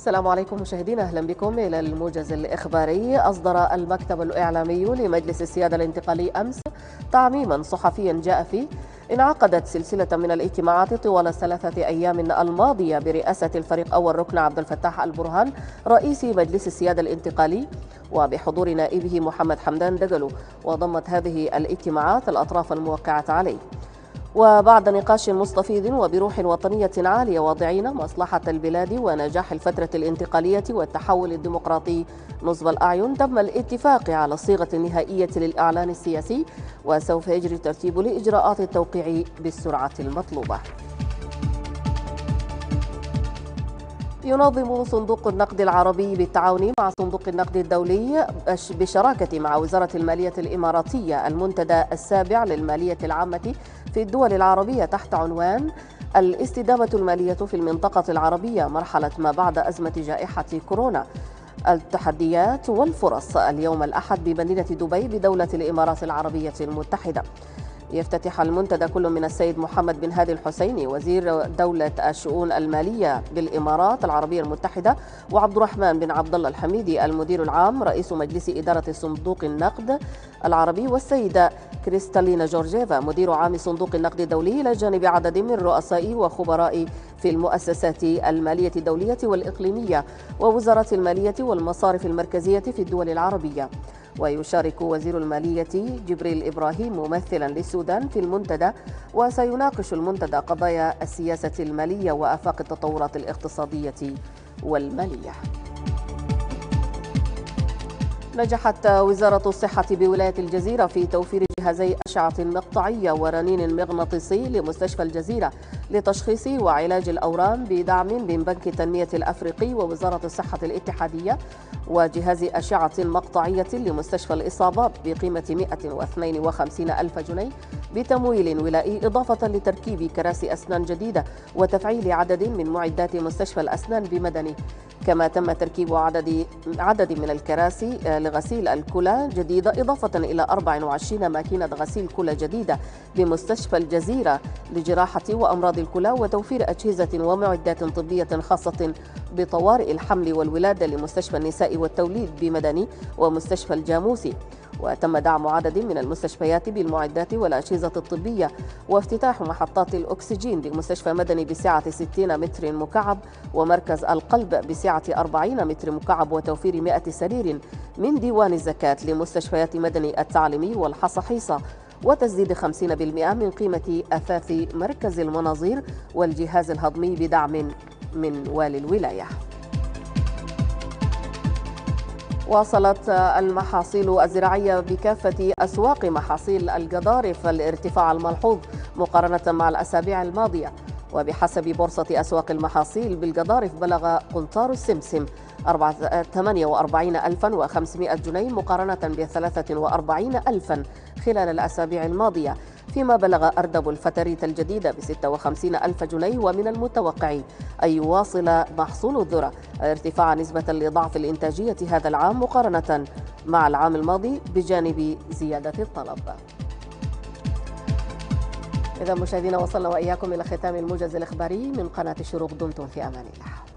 السلام عليكم مشاهدينا أهلا بكم إلى الموجز الإخباري. أصدر المكتب الإعلامي لمجلس السيادة الانتقالي أمس تعميما صحفيا جاء فيه. انعقدت سلسلة من الاجتماعات طوال الثلاثه أيام الماضية برئاسة الفريق أول ركن عبد الفتاح البرهان رئيس مجلس السيادة الانتقالي وبحضور نائبه محمد حمدان دقلو وضمت هذه الاجتماعات الأطراف الموقعة عليه. وبعد نقاش مستفيض وبروح وطنية عالية واضعين مصلحة البلاد ونجاح الفترة الانتقالية والتحول الديمقراطي. نصب الأعين تم الاتفاق على الصيغة النهائية للإعلان السياسي وسوف يجري الترتيب لإجراءات التوقيع بالسرعة المطلوبة. ينظم صندوق النقد العربي بالتعاون مع صندوق النقد الدولي بشراكة مع وزارة المالية الإماراتية المنتدى السابع للمالية العامة في الدول العربية تحت عنوان الاستدامة المالية في المنطقة العربية مرحلة ما بعد أزمة جائحة كورونا. التحديات والفرص اليوم الأحد بمدينة دبي بدولة الإمارات العربية المتحدة. يفتتح المنتدى كل من السيد محمد بن هادي الحسيني وزير دولة الشؤون المالية بالإمارات العربية المتحدة وعبد الرحمن بن عبد الله الحميدي المدير العام رئيس مجلس إدارة صندوق النقد العربي والسيدة كريستالينا جورجيفا مدير عام صندوق النقد الدولي إلى جانب عدد من رؤساء وخبراء في المؤسسات المالية الدولية والإقليمية ووزارة المالية والمصارف المركزية في الدول العربية. ويشارك وزير المالية جبريل إبراهيم ممثلا للسودان في المنتدى وسيناقش المنتدى قضايا السياسة المالية وآفاق التطورات الاقتصادية والمالية. نجحت وزارة الصحة بولاية الجزيرة في توفير جهازي أشعة مقطعية ورنين مغناطيسي لمستشفى الجزيرة لتشخيص وعلاج الأورام بدعم من بنك التنمية الأفريقي ووزارة الصحة الاتحادية وجهاز أشعة مقطعية لمستشفى الإصابات بقيمة 152 ألف جنيه بتمويل ولائي إضافة لتركيب كراسي أسنان جديدة وتفعيل عدد من معدات مستشفى الأسنان بمدني كما تم تركيب عدد عدد من الكراسي لغسيل الكلى جديدة إضافة إلى 24 ماكينة غسيل كلى جديدة بمستشفى الجزيرة لجراحة وأمراض الكلى وتوفير أجهزة ومعدات طبية خاصة بطوارئ الحمل والولادة لمستشفى النساء والتوليد بمدني ومستشفى الجاموسي. وتم دعم عدد من المستشفيات بالمعدات والأجهزة الطبية وافتتاح محطات الأكسجين بمستشفى مدني بسعة 60 متر مكعب ومركز القلب بسعة 40 متر مكعب وتوفير 100 سرير من ديوان الزكاة لمستشفيات مدني التعليمي والحصحيصة وتسديد 50% من قيمة أثاث مركز المناظير والجهاز الهضمي بدعم من والي الولاية. واصلت المحاصيل الزراعية بكافة أسواق محاصيل الجدارف الارتفاع الملحوظ مقارنة مع الأسابيع الماضية. وبحسب بورصة أسواق المحاصيل بالجدارف بلغ قنطار السمسم 48500 جنيه مقارنة ب 43000 خلال الأسابيع الماضية. فيما بلغ أردب الفتريت الجديدة ب 56 ألف جنيه ومن المتوقع أن يواصل محصول الذرة ارتفاع نسبة لضعف الإنتاجية هذا العام مقارنة مع العام الماضي بجانب زيادة الطلب. إذا مشاهدينا وصلنا وإياكم إلى ختام الموجز الإخباري من قناة الشروق دمتم في أمان الله.